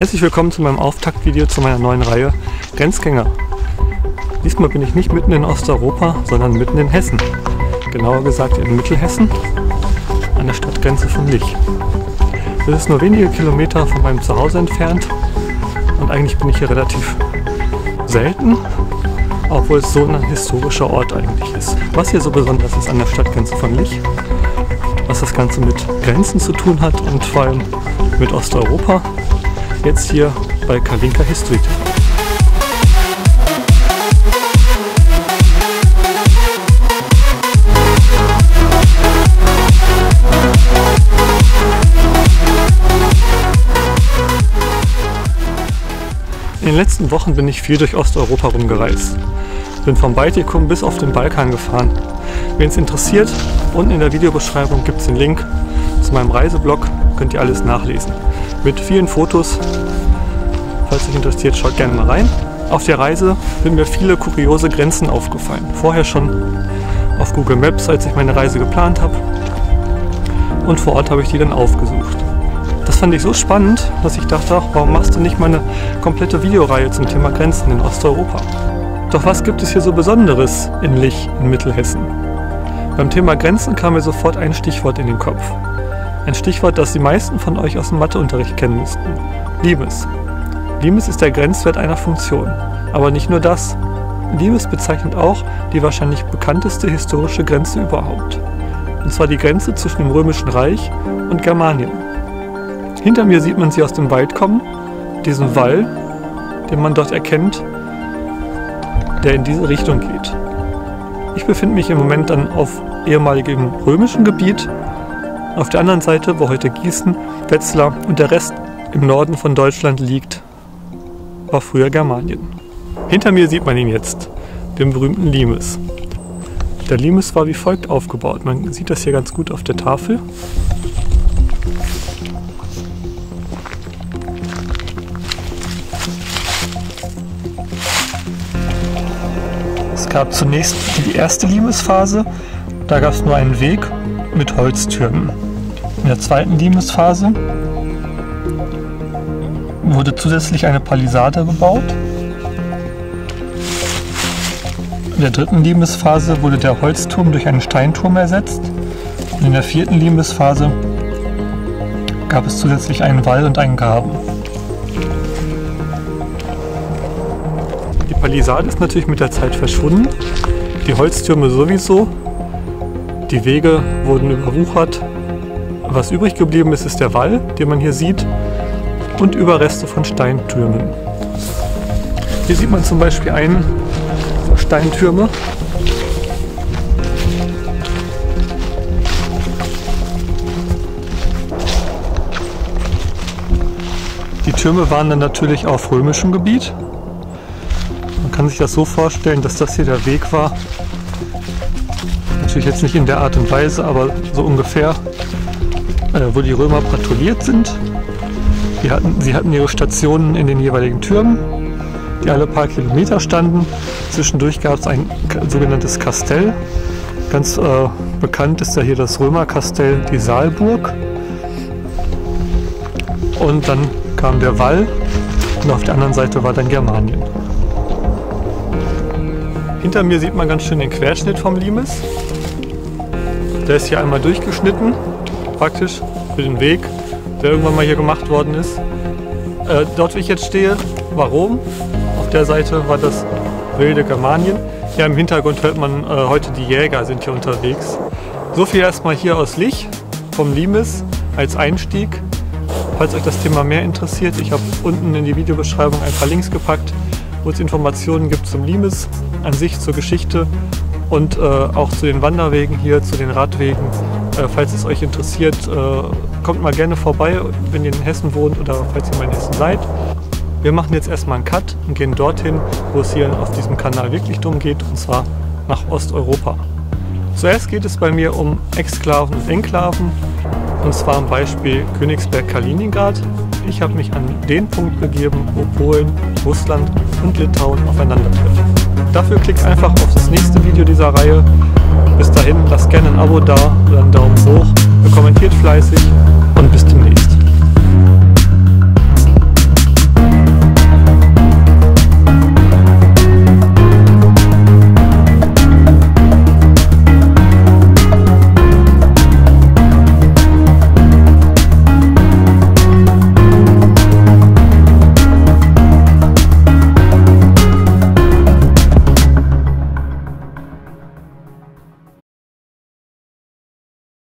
Herzlich willkommen zu meinem Auftaktvideo zu meiner neuen Reihe Grenzgänger. Diesmal bin ich nicht mitten in Osteuropa, sondern mitten in Hessen. Genauer gesagt in Mittelhessen, an der Stadtgrenze von Lich. Das ist nur wenige Kilometer von meinem Zuhause entfernt und eigentlich bin ich hier relativ selten, obwohl es so ein historischer Ort eigentlich ist. Was hier so besonders ist an der Stadtgrenze von Lich, was das Ganze mit Grenzen zu tun hat und vor allem mit Osteuropa jetzt hier bei Kalinka History. In den letzten Wochen bin ich viel durch Osteuropa rumgereist. Bin vom Baltikum bis auf den Balkan gefahren. Wen es interessiert, unten in der Videobeschreibung gibt es den Link zu meinem Reiseblog, könnt ihr alles nachlesen mit vielen Fotos. Falls euch interessiert, schaut gerne mal rein. Auf der Reise sind mir viele kuriose Grenzen aufgefallen. Vorher schon auf Google Maps, als ich meine Reise geplant habe. Und vor Ort habe ich die dann aufgesucht. Das fand ich so spannend, dass ich dachte, ach, warum machst du nicht mal eine komplette Videoreihe zum Thema Grenzen in Osteuropa? Doch was gibt es hier so Besonderes in Lich in Mittelhessen? Beim Thema Grenzen kam mir sofort ein Stichwort in den Kopf. Ein Stichwort, das die meisten von euch aus dem Matheunterricht kennen müssten. Limes. Limes ist der Grenzwert einer Funktion. Aber nicht nur das. Limes bezeichnet auch die wahrscheinlich bekannteste historische Grenze überhaupt. Und zwar die Grenze zwischen dem Römischen Reich und Germanien. Hinter mir sieht man sie aus dem Wald kommen, diesen Wall, den man dort erkennt, der in diese Richtung geht. Ich befinde mich im Moment dann auf ehemaligem römischen Gebiet auf der anderen Seite, wo heute Gießen, Wetzlar und der Rest im Norden von Deutschland liegt, war früher Germanien. Hinter mir sieht man ihn jetzt, den berühmten Limes. Der Limes war wie folgt aufgebaut. Man sieht das hier ganz gut auf der Tafel. Es gab zunächst die erste Limesphase. Da gab es nur einen Weg mit Holztürmen. In der zweiten Limesphase wurde zusätzlich eine Palisade gebaut. In der dritten Limesphase wurde der Holzturm durch einen Steinturm ersetzt. Und in der vierten Limesphase gab es zusätzlich einen Wall und einen Graben. Die Palisade ist natürlich mit der Zeit verschwunden, die Holztürme sowieso, die Wege wurden überwuchert was übrig geblieben ist, ist der Wall, den man hier sieht, und Überreste von Steintürmen. Hier sieht man zum Beispiel einen Steintürme. Die Türme waren dann natürlich auf römischem Gebiet. Man kann sich das so vorstellen, dass das hier der Weg war. Natürlich jetzt nicht in der Art und Weise, aber so ungefähr äh, wo die Römer patrouilliert sind. Hatten, sie hatten ihre Stationen in den jeweiligen Türmen, die alle paar Kilometer standen. Zwischendurch gab es ein sogenanntes Kastell. Ganz äh, bekannt ist ja hier das Römerkastell, die Saalburg. Und dann kam der Wall und auf der anderen Seite war dann Germanien. Hinter mir sieht man ganz schön den Querschnitt vom Limes. Der ist hier einmal durchgeschnitten praktisch für den Weg, der irgendwann mal hier gemacht worden ist. Äh, dort, wo ich jetzt stehe, war Rom. Auf der Seite war das wilde Germanien. Hier im Hintergrund hört man äh, heute die Jäger sind hier unterwegs. So viel erstmal hier aus Lich vom Limes als Einstieg. Falls euch das Thema mehr interessiert, ich habe unten in die Videobeschreibung ein paar Links gepackt, wo es Informationen gibt zum Limes an sich, zur Geschichte und äh, auch zu den Wanderwegen hier, zu den Radwegen äh, falls es euch interessiert, äh, kommt mal gerne vorbei, wenn ihr in Hessen wohnt oder falls ihr mal in Hessen seid. Wir machen jetzt erstmal einen Cut und gehen dorthin, wo es hier auf diesem Kanal wirklich drum geht, und zwar nach Osteuropa. Zuerst geht es bei mir um Exklaven und Enklaven, und zwar am Beispiel Königsberg-Kaliningrad. Ich habe mich an den Punkt begeben, wo Polen, Russland und Litauen aufeinandertreffen. Dafür klickt einfach auf das nächste Video dieser Reihe bis dahin, lasst gerne ein Abo da oder einen Daumen hoch, kommentiert fleißig